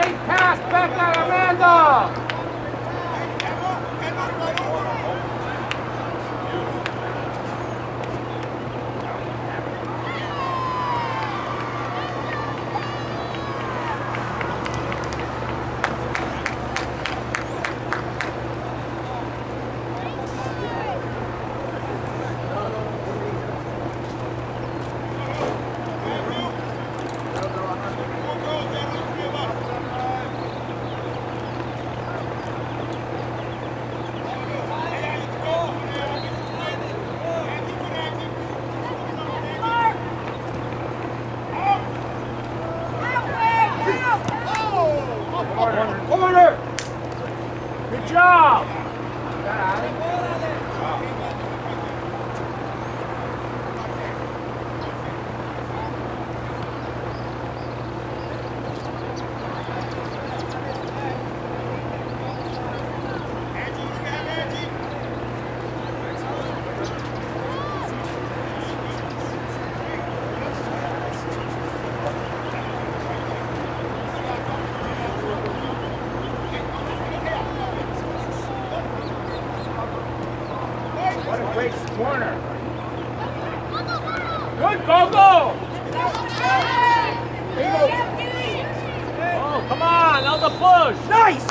Great pass, Becca, Amanda! Corner! Corner! Good job! What a great corner! Good, go, go! Oh, come on, that was a push. Nice!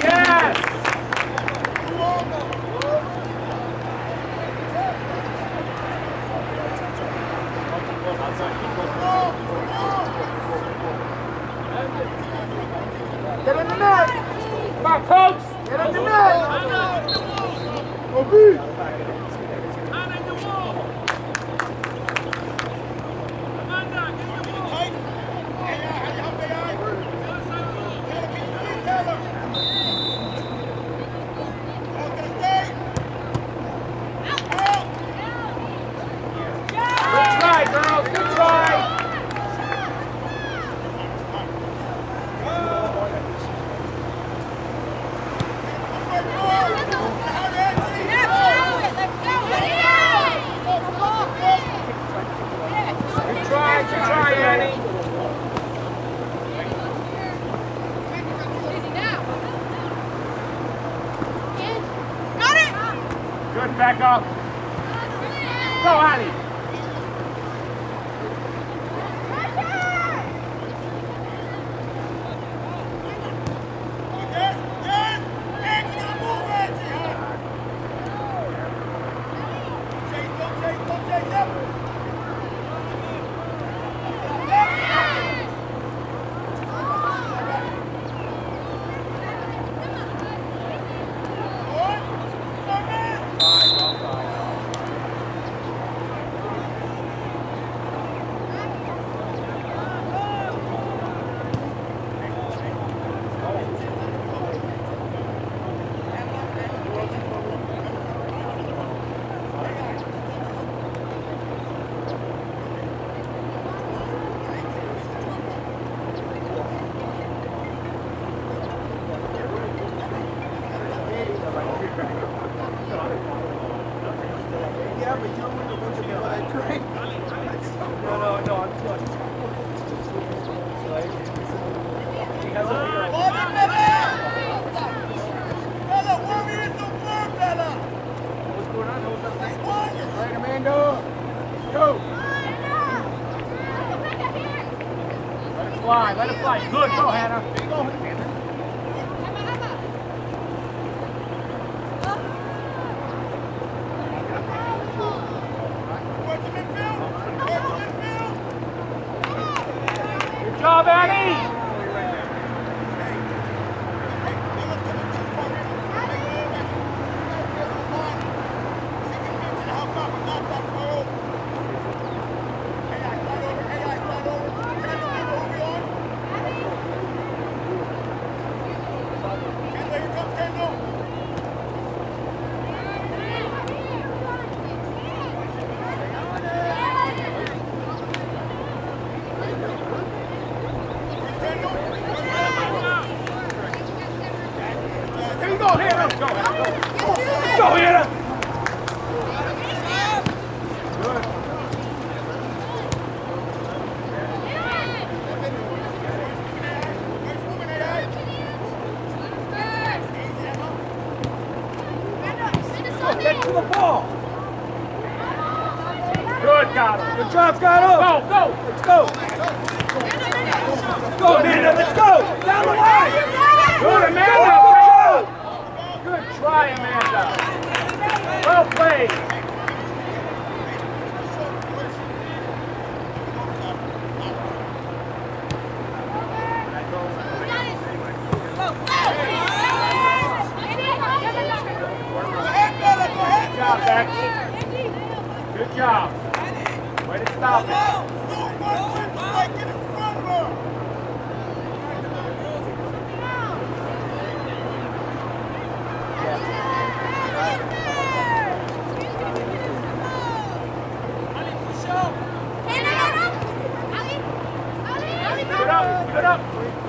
Yes. Get in the net! Come on, coach. Get in the net! Obi! Let it fly. Good job, Go, go. Let's go. Let's go, Amanda. Let's go. Down the line. Good, Amanda. Good job. Good try, Amanda. Well played. Good job stop it. Get up! Get up!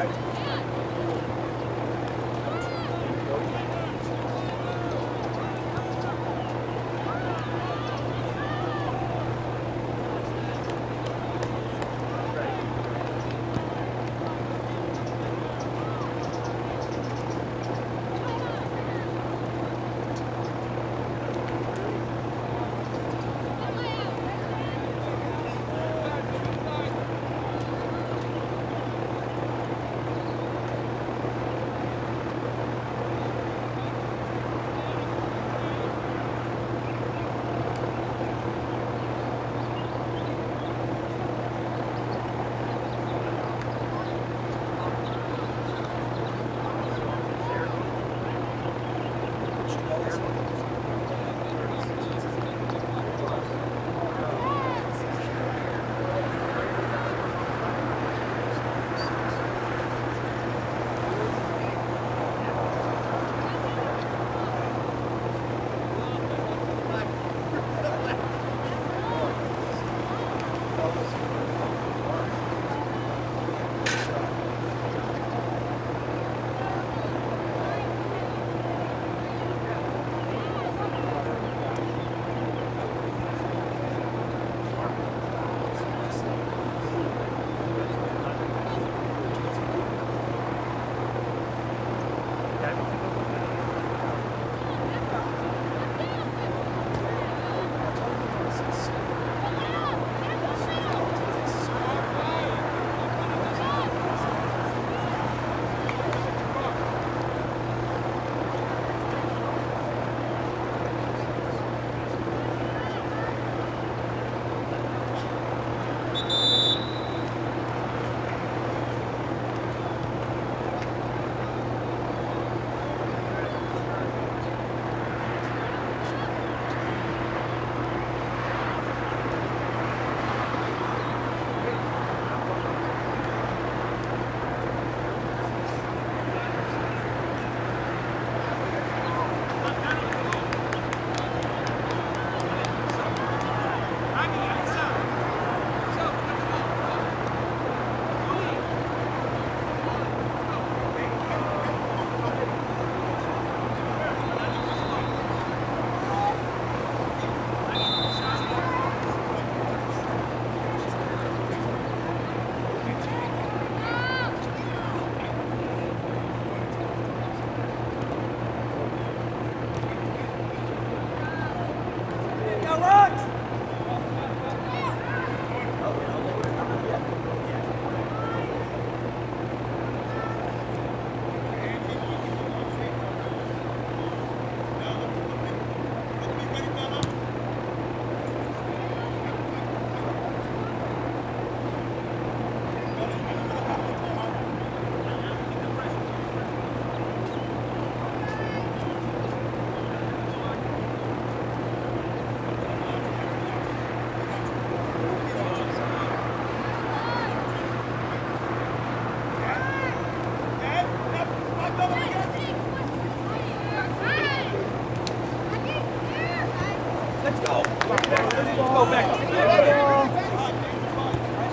Right.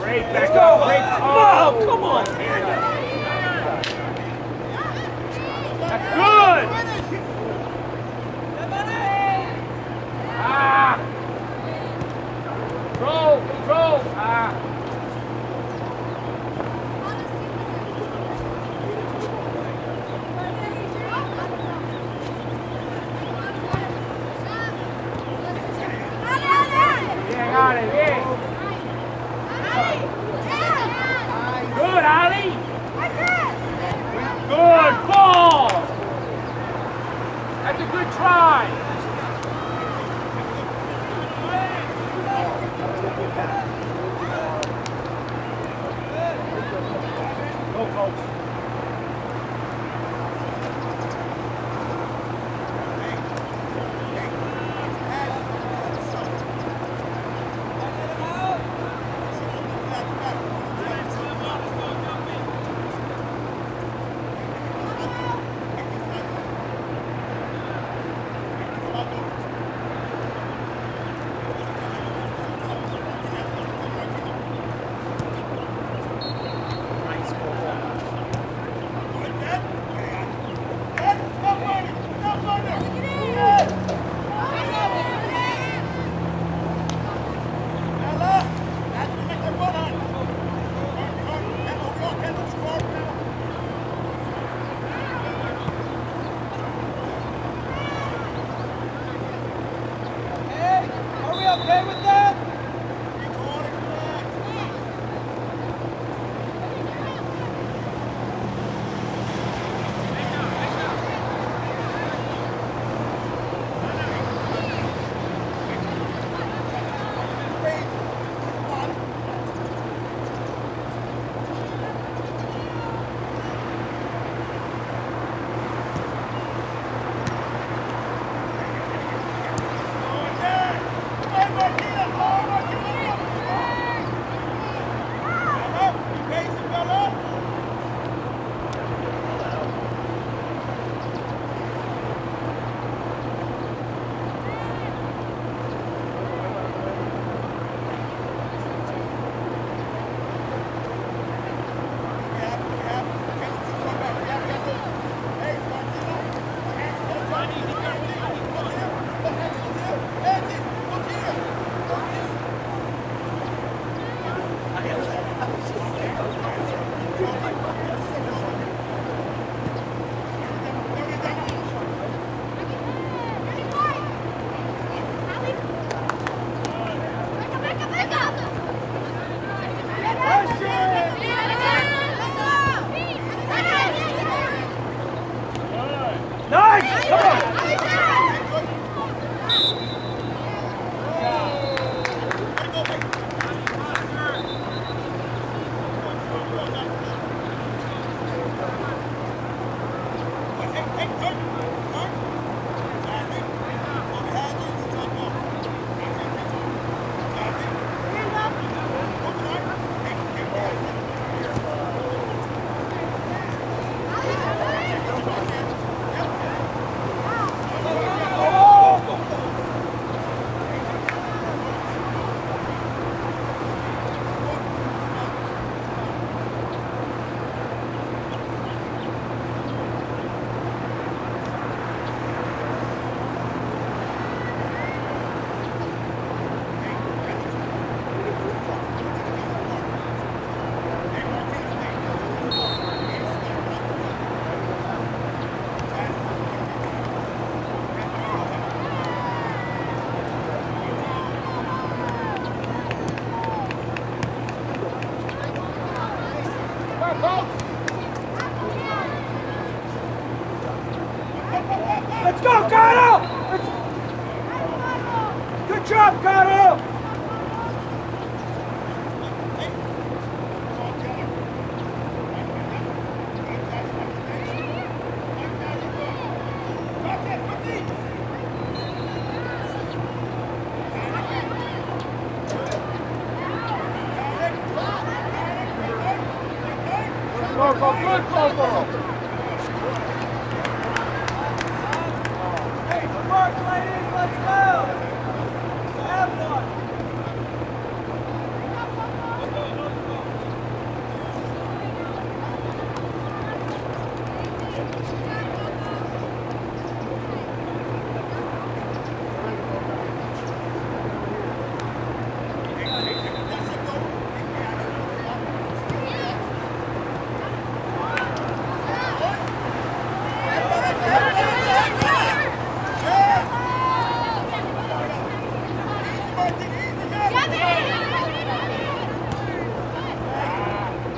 Great, back up. Great. Oh, come on. That's good. Ah. Control, control. Ah.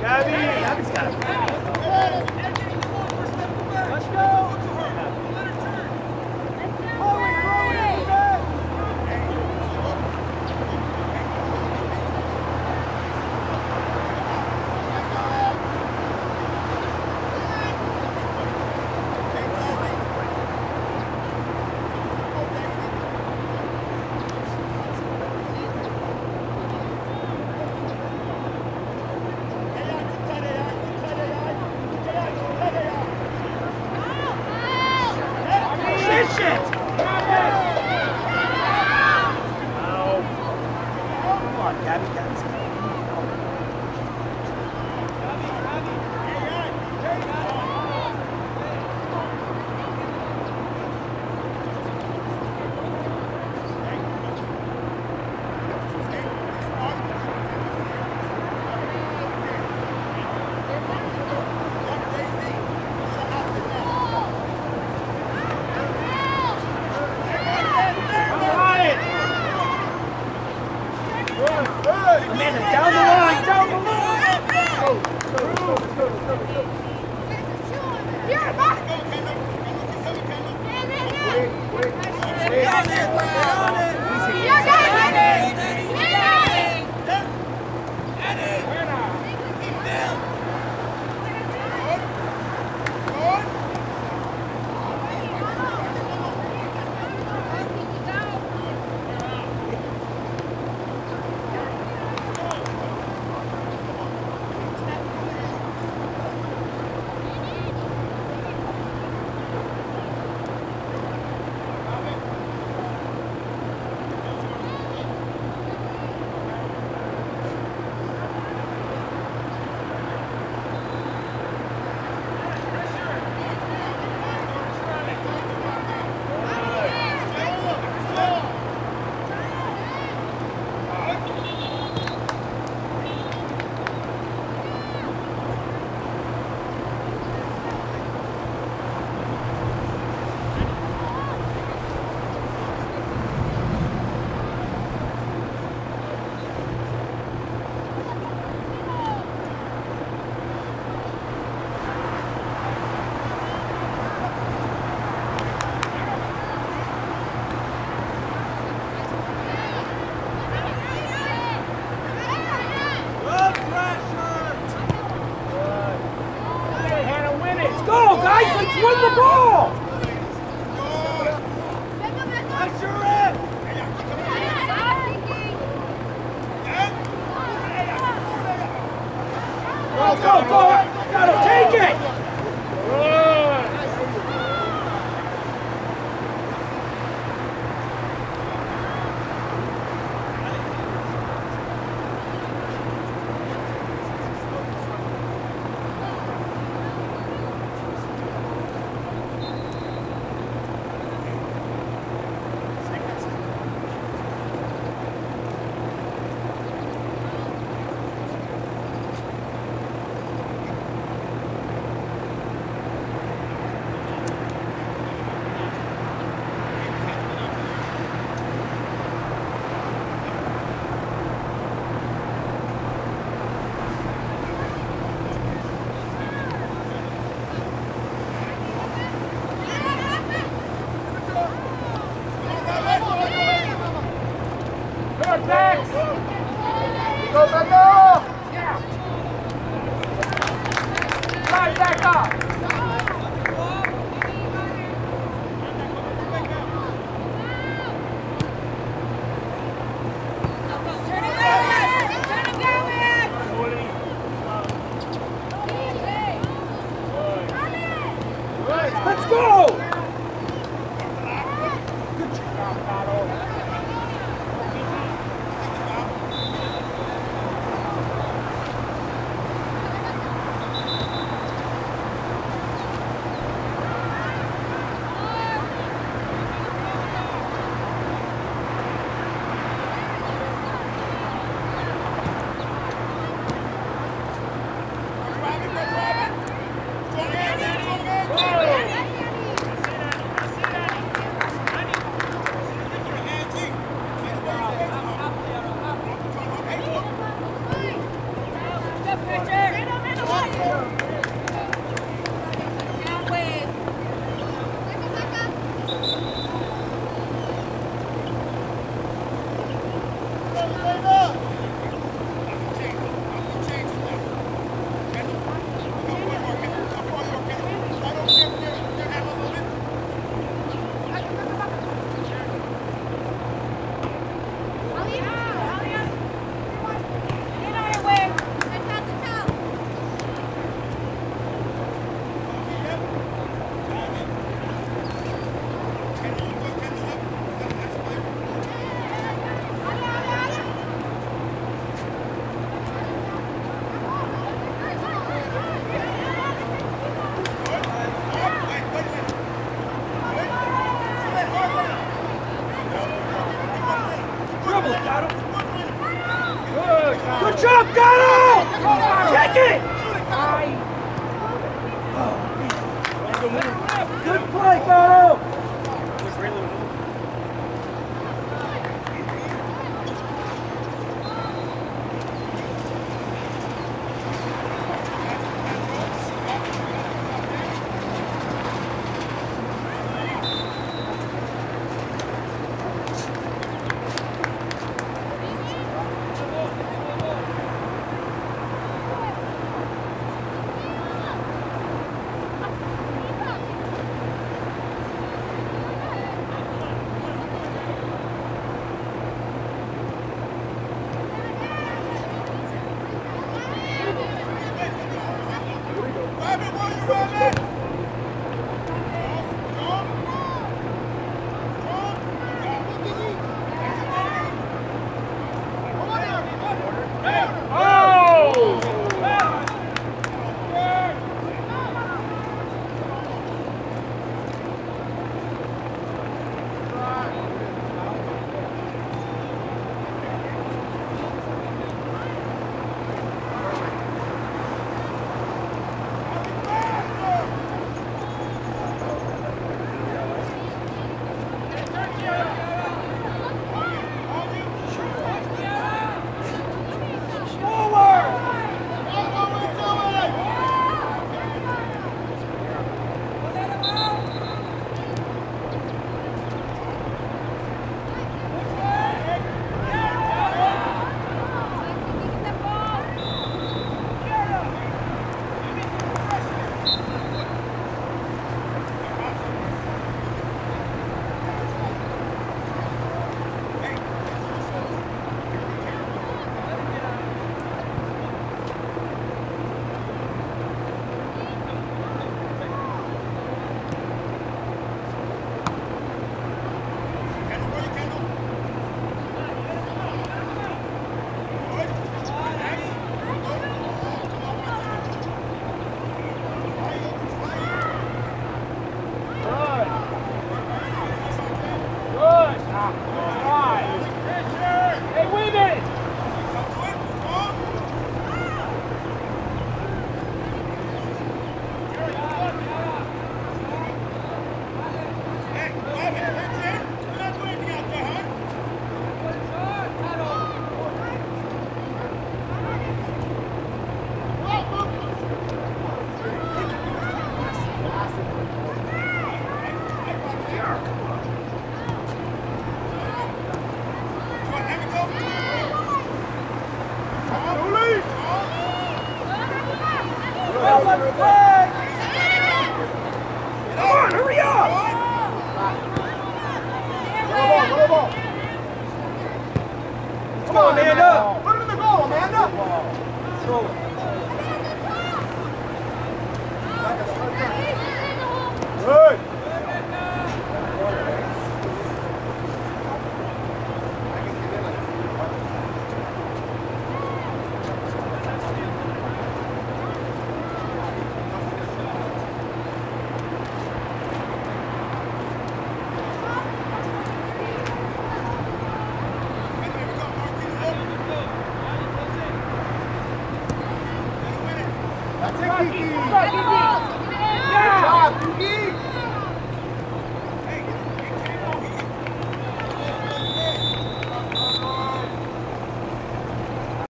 Gabby! Gabby's got it.